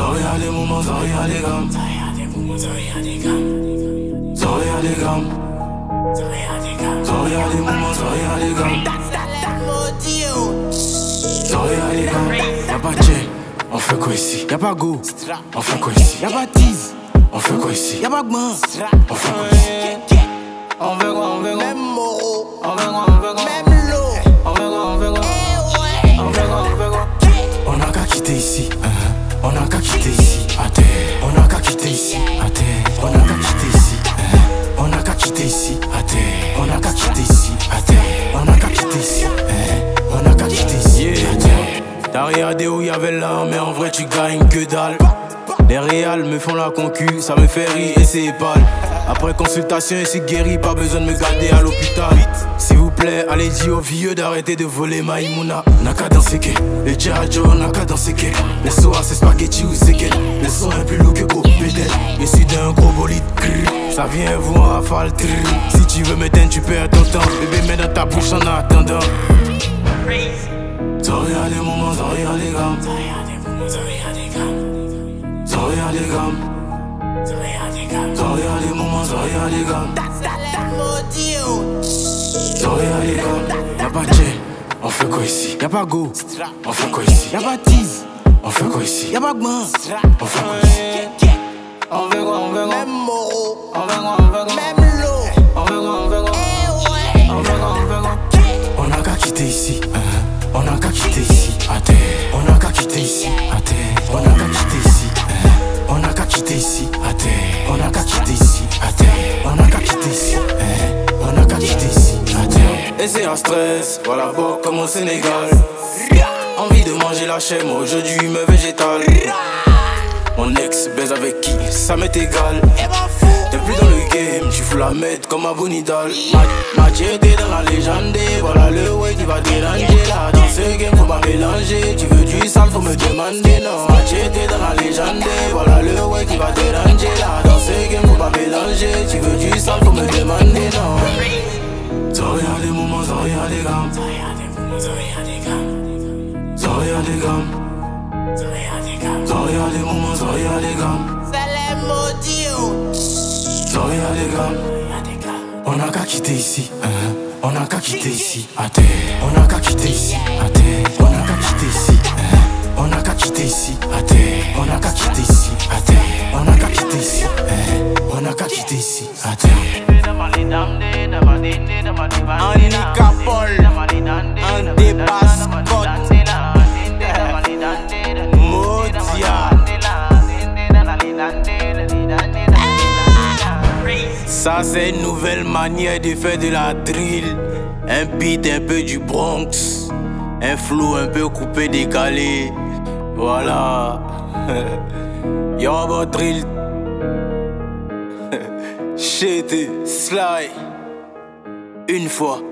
Zoria des moments, Zoria des gammes. Zoria des moments, Zoria des gammes. Zoria des gammes. Zoria des moments, Zoria des gammes. Y'a pas de on fait quoi ici? Y'a pas Go, on fait quoi ici? Y'a pas tease, on fait quoi ici? y'a pas gman, on fait quoi ici? T'as regardé où y'avait l'un, mais en vrai tu gagnes que dalle. Les réals me font la concu, ça me fait rire et c'est pâle. Après consultation et c'est guéri, pas besoin de me garder à l'hôpital. S'il vous plaît, allez dire aux vieux d'arrêter de voler Maïmouna. Naka dans quais, le Joe naka dans quais. Le soir c'est spaghetti ou quais. Le son est plus lourd que gros pédale. Je suis d'un gros bolide, ça vient vous en rafale. Si tu veux m'éteindre, tu perds ton temps. Bébé, mets dans ta bouche en attendant. Zoria des moments, Zoria des gammes. Zoria des moments, des gammes. Zoria des gammes. Des gammes. Des moments, Zoria des gammes. Zoria des gammes. Y'a pas de on fait quoi ici? Y'a pas Go, on fait quoi ici? Y'a pas tease, On fait quoi ici? y'a pas gman, On fait quoi ici? On fait quoi, on fait quoi? Même mot, On fait quoi, on fait quoi? même stress, voilà beau comme au Sénégal. Envie de manger la moi aujourd'hui me végétal. Mon ex baise avec qui, ça m'est égal. T'es plus dans le game, tu fous la merde comme un bonidal. Mathieu t'es dans la légende, voilà le way qui va déranger là. Dans ce game, faut pas mélanger. Tu veux du sale, faut me demander non. Mathieu t'es dans la légende, voilà le way qui va déranger là. Dans ce game, faut pas mélanger. Tu veux du sale, faut me demander des moments, Zoria des gammes. Zoria des moments, Zoria des gammes. Zoria des gammes. Zoria des gammes. Zoria des moments, Zoria des gammes. C'est les modio. Zoria des gammes. On a qu'à quitter ici, uh-huh. on a qu'à quitter ici, à terre. On a qu'à quitter ici, à terre. On a qu'à quitter ici, uh-huh. on a qu'à quitter ici, à terre. On a qu'à quitter ici, à terre. On a qu'à quitter ici, uh-huh. on a qu'à quitter ici, à terre. Ça c'est une nouvelle manière de faire de la drill. Un beat un peu du Bronx. Un flow un peu coupé, décalé. Voilà. Yo, votre drill. Shit, sly. Une fois.